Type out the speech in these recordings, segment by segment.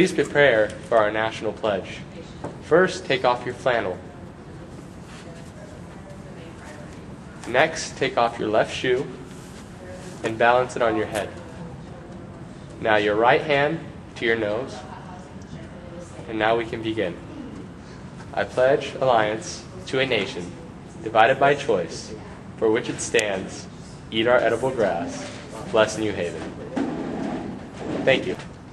Please prepare for our national pledge. First, take off your flannel. Next, take off your left shoe and balance it on your head. Now, your right hand to your nose. And now we can begin. I pledge allegiance to a nation divided by choice, for which it stands, eat our edible grass, bless New Haven. Thank you.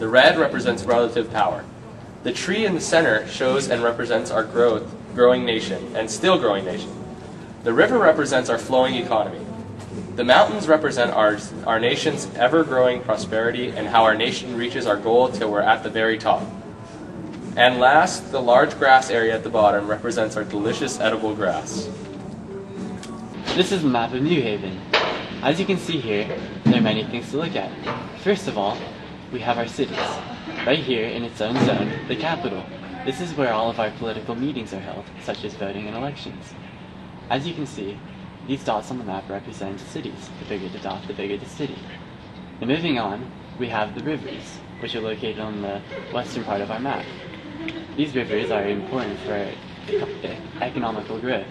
The red represents relative power. The tree in the center shows and represents our growth, growing nation, and still growing nation. The river represents our flowing economy. The mountains represent our, our nation's ever growing prosperity and how our nation reaches our goal till we're at the very top. And last, the large grass area at the bottom represents our delicious edible grass. This is a map of New Haven. As you can see here, there are many things to look at. First of all, we have our cities. Right here in its own zone, the capital. This is where all of our political meetings are held, such as voting and elections. As you can see, these dots on the map represent cities. The bigger the dot, the bigger the city. And moving on, we have the rivers, which are located on the western part of our map. These rivers are important for economical growth.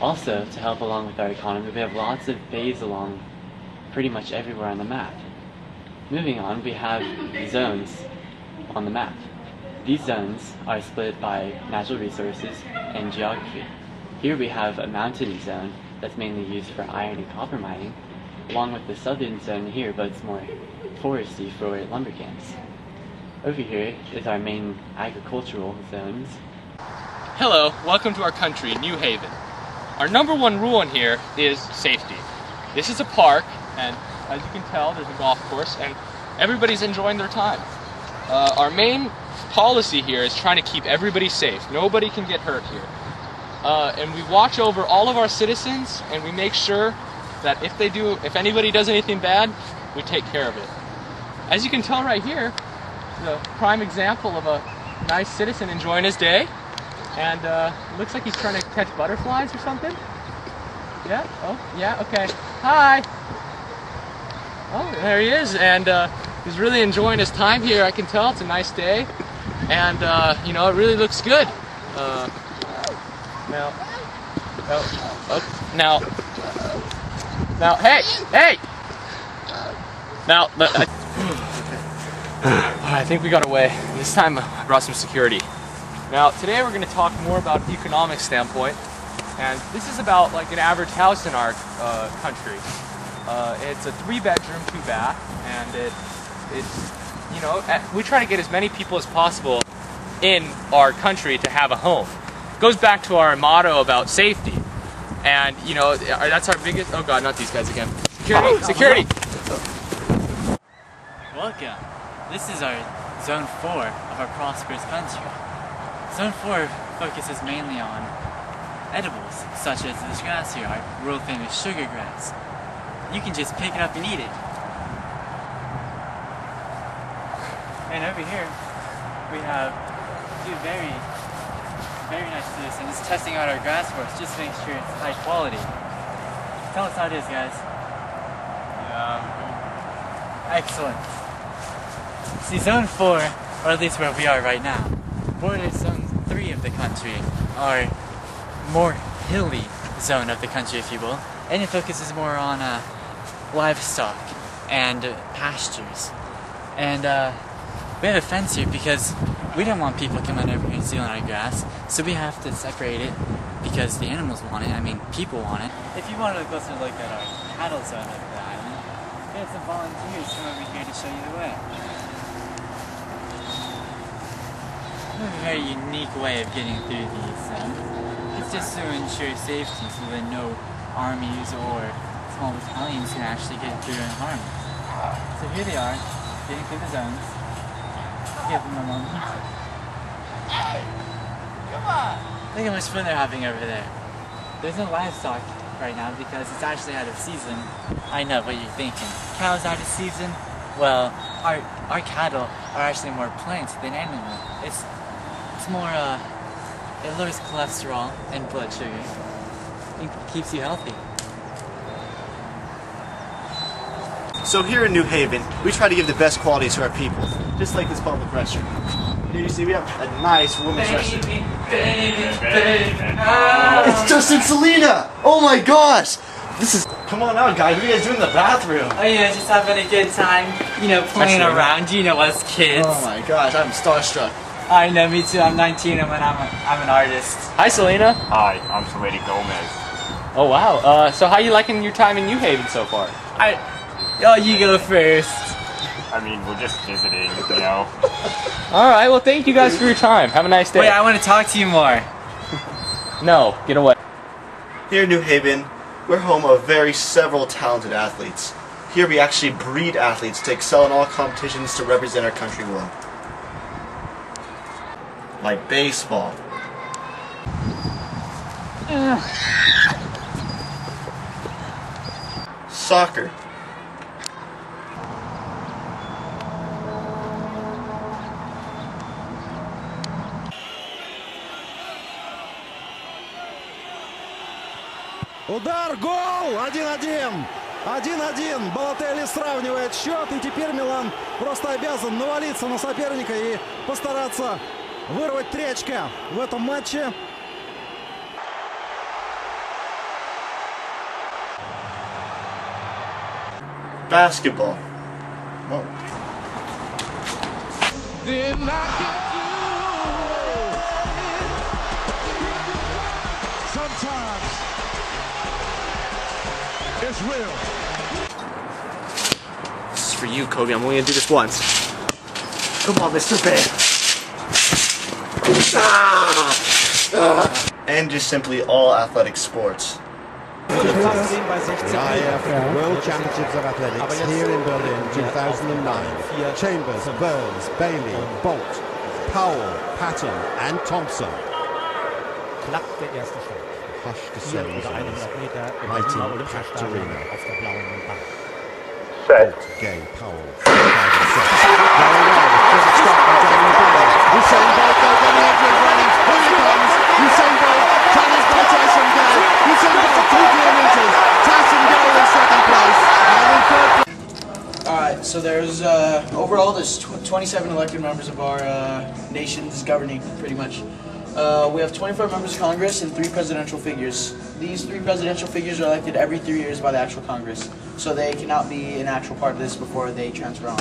Also, to help along with our economy, we have lots of bays along pretty much everywhere on the map. Moving on, we have zones on the map. These zones are split by natural resources and geography. Here we have a mountain zone that's mainly used for iron and copper mining, along with the southern zone here, but it's more foresty for lumber camps. Over here is our main agricultural zones, Hello, welcome to our country, New Haven. Our number one rule in here is safety. This is a park, and as you can tell, there's a golf course, and everybody's enjoying their time. Uh, our main policy here is trying to keep everybody safe. Nobody can get hurt here. Uh, and we watch over all of our citizens, and we make sure that if they do, if anybody does anything bad, we take care of it. As you can tell right here, the prime example of a nice citizen enjoying his day. And uh, looks like he's trying to catch butterflies or something. Yeah? Oh, yeah, okay. Hi! Oh, there he is. And uh, he's really enjoying his time here. I can tell it's a nice day. And, uh, you know, it really looks good. Uh, now, oh, now, now, hey, hey! Now, I, I think we got away. This time I brought some security. Now, today we're going to talk more about economic standpoint, and this is about like an average house in our uh, country. Uh, it's a three-bedroom, two-bath, and it, it, you know, we try to get as many people as possible in our country to have a home. goes back to our motto about safety, and you know, that's our biggest. Oh God, not these guys again. Security, security. Welcome. This is our Zone 4 of our prosperous country. Zone 4 focuses mainly on edibles, such as this grass here, our world famous sugar grass. You can just pick it up and eat it. And over here, we have two very, very nice citizens testing out our grass for us, just to make sure it's high quality. Tell us how it is, guys. Yeah. Excellent. See, Zone 4, or at least where we are right now, borders Zone 3 of the country, our more hilly zone of the country, if you will, and it focuses more on uh, livestock and pastures. And uh, we have a fence here because we don't want people coming over here and stealing our grass, so we have to separate it because the animals want it. I mean, people want it. If you want to go to look at our cattle zone of the island, we have some volunteers come over here to show you the way. We have a very unique way of getting through these zones. It's just to ensure safety so that no armies or small battalions can actually get through and harm. So here they are, getting through the zones. Give them a moment. Hey! Come on! Look how much fun they're having over there. There's no livestock right now because it's actually out of season. I know what you're thinking. Cows out of season? Well, our our cattle are actually more plant than animal. It's it's more uh it lowers cholesterol and blood sugar. It keeps you healthy. So here in New Haven, we try to give the best quality to our people, just like this public restroom. Here you see we have a nice women's restroom. It's Justin Selena! Oh my gosh! This is. Come on out, guys. What are you guys doing in the bathroom? Oh yeah, just having a good time, you know, playing Actually, around, you know us kids. Oh my gosh, I'm starstruck. I know, me too. I'm 19 and I'm, a, I'm an artist. Hi, Selena. Hi, I'm Selena Gomez. Oh wow. Uh, so how you liking your time in New Haven so far? I, oh, you go first. I mean, we're just visiting, you know. All right. Well, thank you guys for your time. Have a nice day. Wait, I want to talk to you more. no, get away. Here in New Haven, we're home of very several talented athletes. Here we actually breed athletes to excel in all competitions to represent our country well. Like baseball. Soccer. Удар, гол! 1-1. 1-1. Балотелли сравнивает счет. И теперь Милан просто обязан навалиться на соперника и постараться вырвать три очка в этом матче. Basketball. Oh. Sometimes it's real. This is for you, Kobe. I'm only gonna do this once. Come on, Mr. Big. Ah! And just simply all athletic sports. The IAAF World Championships of Athletics here in Berlin 2009. Chambers, Burns, Bailey, Bolt, Powell, Patton and Thompson. klappt der erste Schlag. Hush to Hier say unter 100 Meter im Mighty Berliner Olympiastadion Arena. auf der blauen Bahn. Set. Gay Powell. Very well. Just stop from Jeremy Bell. Usain Bolt goes on the edge of running. Here he comes. Usain Bolt challenged by Tyson Gay. Usain Bolt two kilometers. Tyson Gay in second place. And in third Alright, so there's uh, overall there's tw- 27 elected members of our uh, nation's governing, pretty much. Uh, we have 24 members of Congress and three presidential figures. These three presidential figures are elected every three years by the actual Congress, so they cannot be an actual part of this before they transfer on.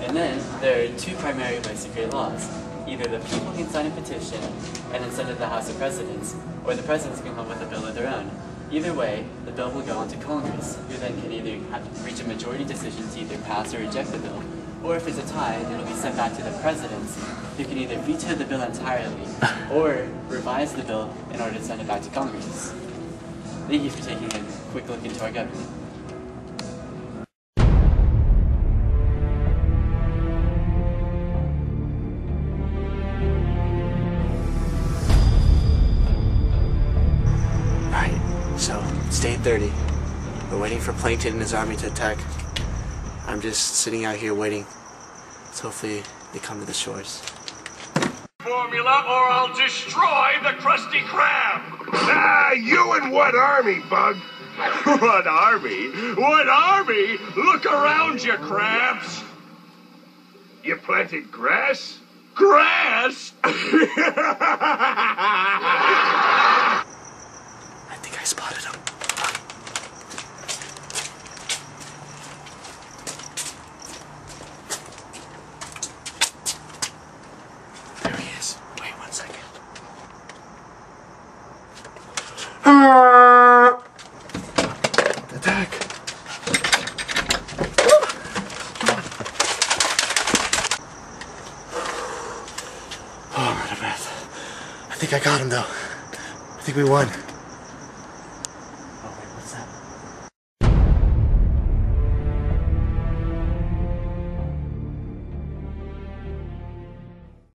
And then there are two primary ways to create laws. Either the people can sign a petition and then send it to the House of Presidents, or the presidents can come up with a bill of their own. Either way, the bill will go on to Congress, who then can either have, reach a majority decision to either pass or reject the bill, or if it's a tie, then it'll be sent back to the presidents, who can either veto the bill entirely, or revise the bill in order to send it back to Congress. Thank you for taking a quick look into our government. Alright, so it's day 30. We're waiting for Plankton and his army to attack. I'm just sitting out here waiting. So hopefully they come to the shores. formula or I'll destroy the Krusty Krab. Ah, you and what army, Bug? what army? What army? Look around you, crabs. You planted grass? Grass? I think I spotted him. There he is. Wait one second. Attack. Oh, I'm out of breath. I think I got him though. I think we won.